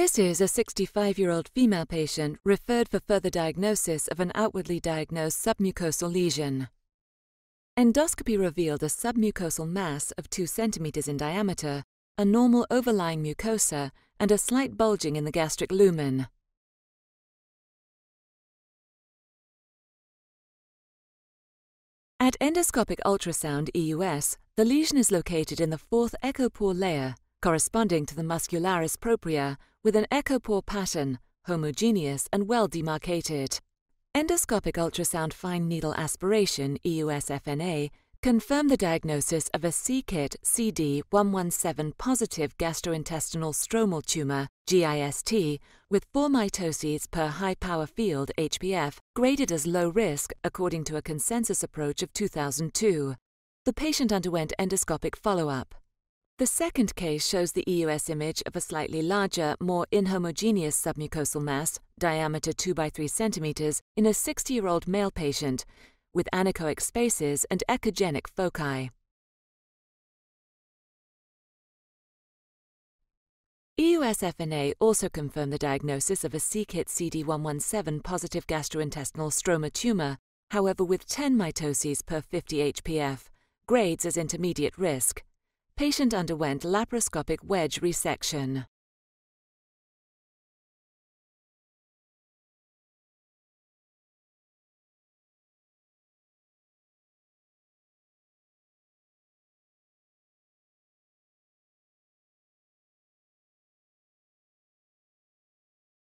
This is a 65 year old female patient referred for further diagnosis of an outwardly diagnosed submucosal lesion. Endoscopy revealed a submucosal mass of 2 centimeters in diameter, a normal overlying mucosa, and a slight bulging in the gastric lumen. At endoscopic ultrasound EUS, the lesion is located in the fourth echo-poor layer, corresponding to the muscularis propria, with an echo-poor pattern, homogeneous and well demarcated. Endoscopic ultrasound fine needle aspiration EUS-FNA confirmed the diagnosis of a c-KIT CD117 positive gastrointestinal stromal tumor GIST with 4 mitoses per high power field HPF graded as low risk according to a consensus approach of 2002. The patient underwent endoscopic follow-up. The second case shows the EUS image of a slightly larger, more inhomogeneous submucosal mass, diameter 2 by 3 centimeters, in a 60-year-old male patient with anechoic spaces and echogenic foci. EUS-FNA also confirmed the diagnosis of a c-KIT CD117 positive gastrointestinal stroma tumor, however with 10 mitoses per 50 HPF, grades as intermediate risk. Patient underwent laparoscopic wedge resection.